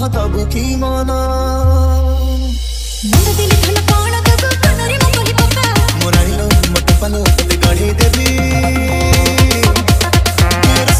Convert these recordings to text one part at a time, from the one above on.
तब की माना ಮುಂದದಲ್ಲಿ ಕಾಣದ ಕನರಿ ಮೊಮ್ಮಲಿ ಪಪ್ಪ ಮೊರೈನು ಮೊಟ್ಟಪನು ಕಳಿ ದೇವಿ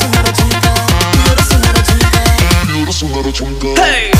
ಸುಂದರ ಸುಂದರ ಸುಂದರ ಸುಂದರ ಸುಂದರ Hey!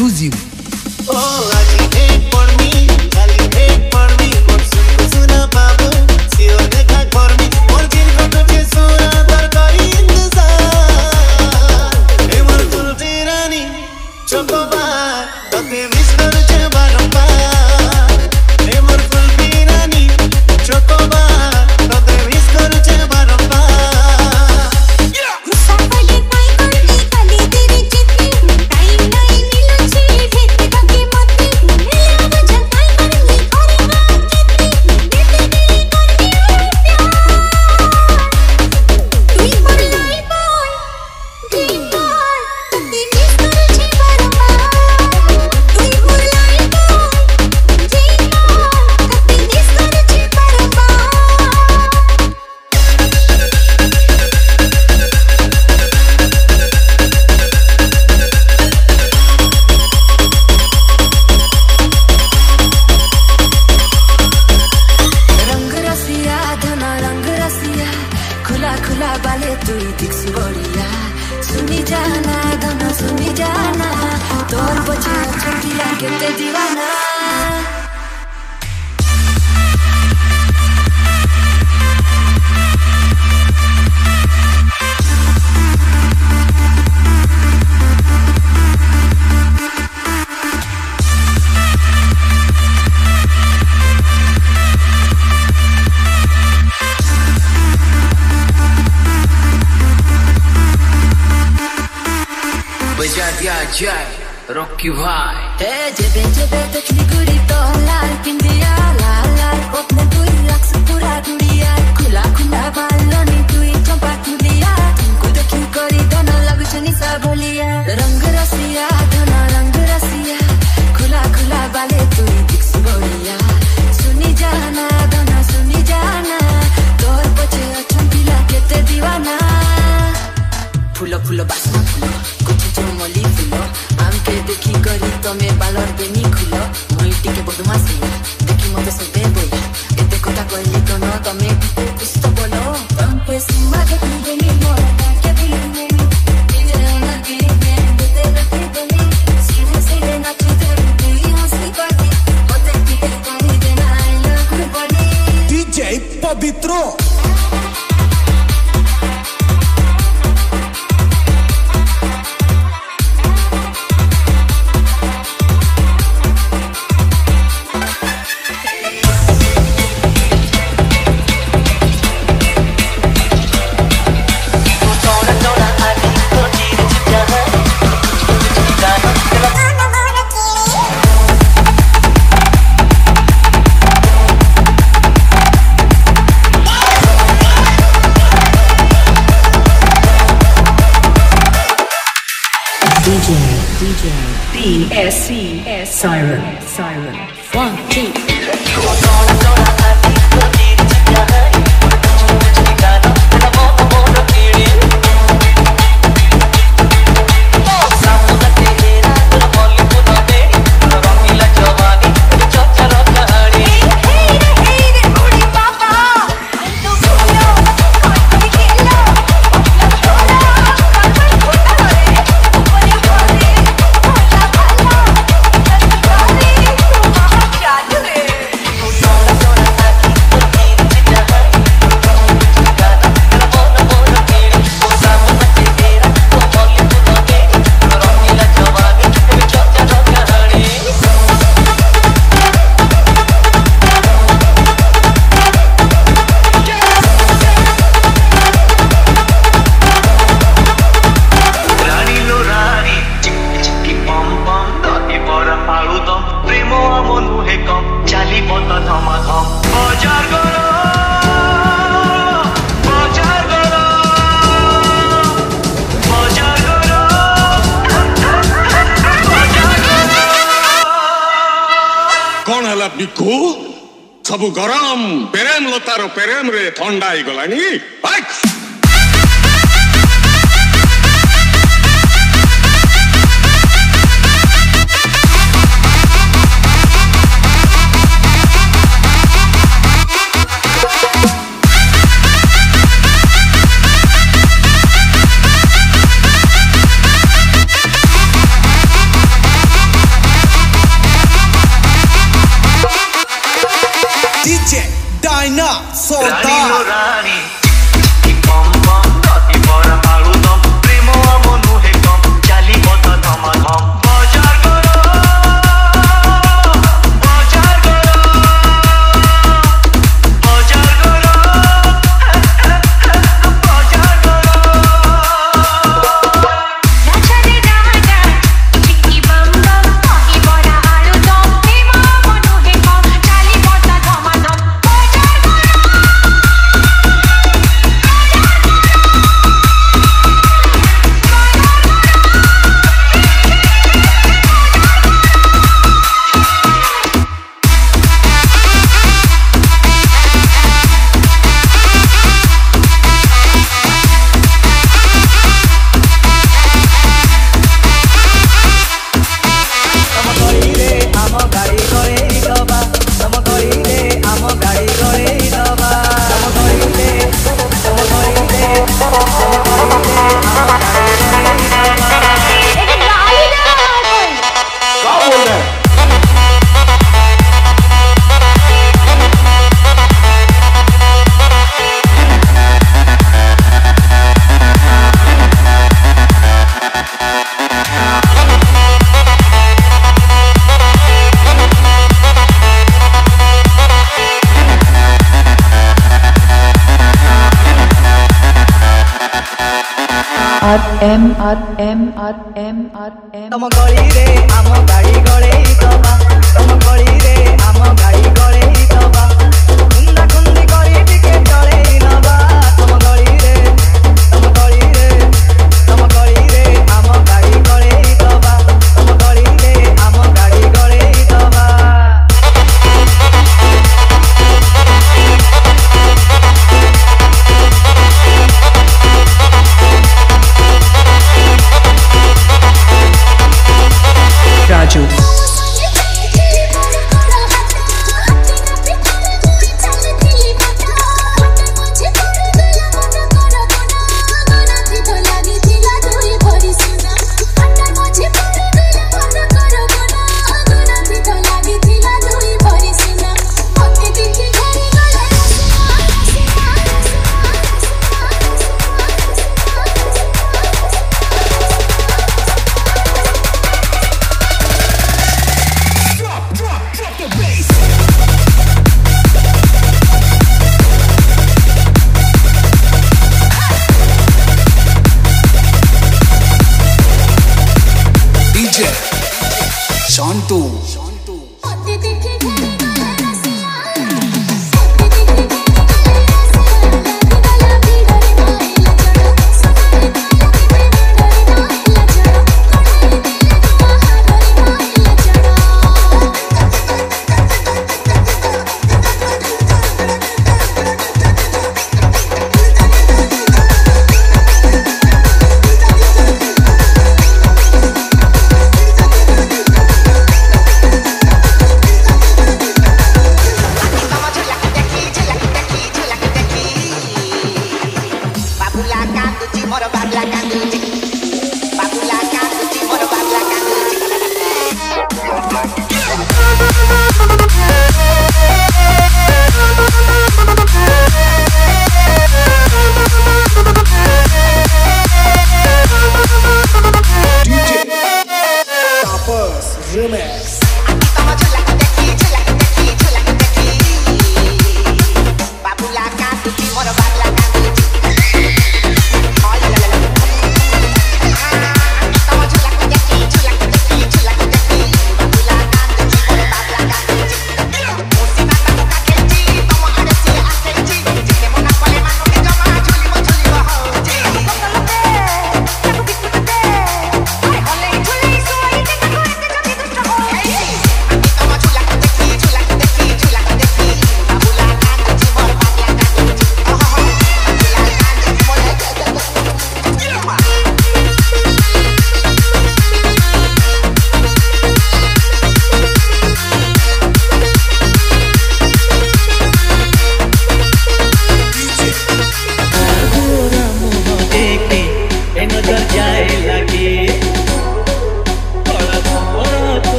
inclusivo. baletu itik zuboria Zuni jana, dono zuni jana Tor botxe atxotiak ente divana Thank you. কি ভাই যেবে যেবে দেখলি গুড়ি তো লাল পিন্দিয়া লাল লাল ওপনে তুই রাখছ পুরা দুড়িয়া খুলা খুলা বালনি তুই চম্পা তুলিয়া তুমকু দেখি করি দন লাগুছ নিশা বলিয়া রঙ রসিয়া দন রঙ রসিয়া খুলা খুলা বালে তুই দেখছ বলিয়া শুনি জানা দন শুনি জানা তোর পছে অছন্তি লাগে তে দিওয়ানা ফুল ফুল বাস DJ, BSC, Siren, Siren. One, two. ସବୁ ଗରମ ପ୍ରେମ ଲତାର ପ୍ରେମରେ ଥଣ୍ଡା ହେଇଗଲାଣି hack! Augusto. sad like a music.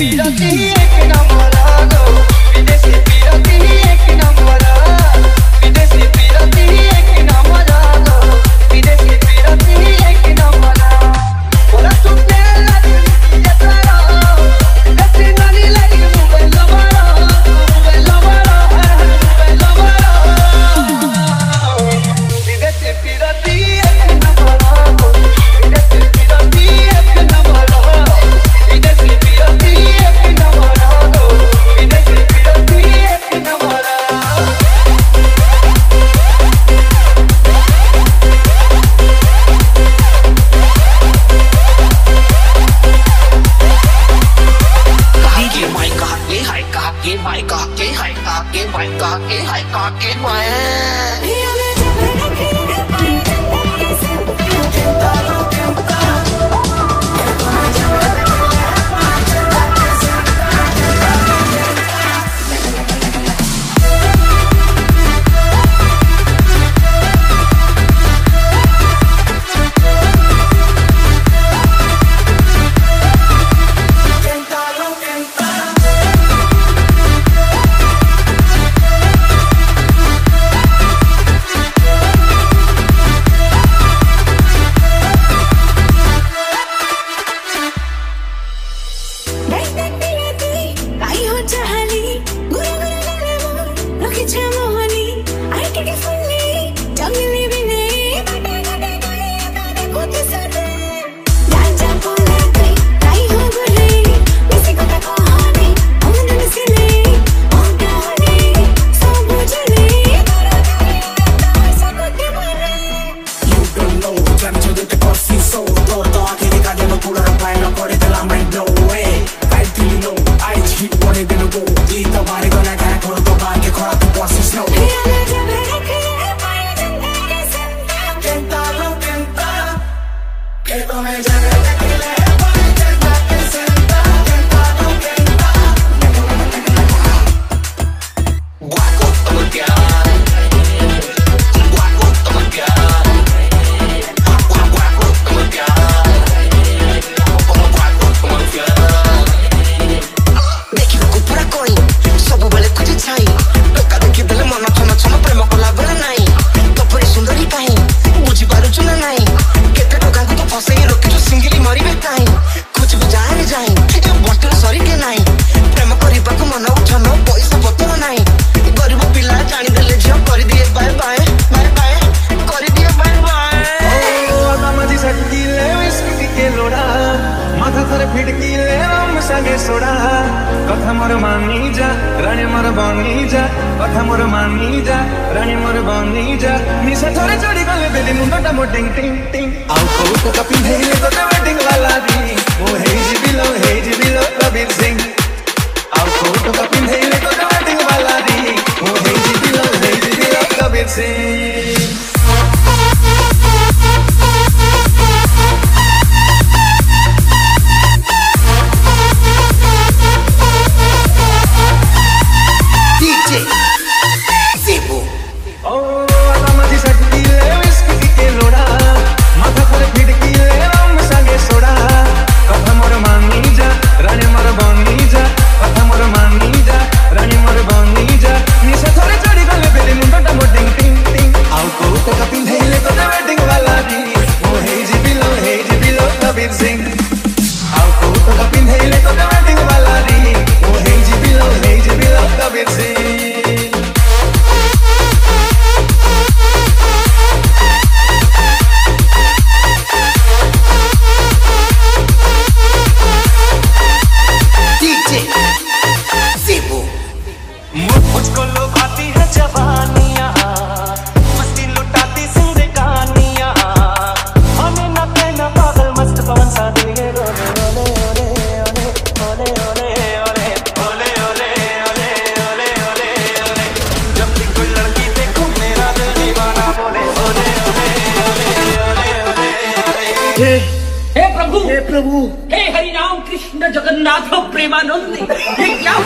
Don't you hear it? मोटिंग टिंग टिंग आउट को कपिल है हे हे प्रभु। हे प्रभु। हे हरि राम कृष्ण जगन्नाथ प्रेमानंद। क्या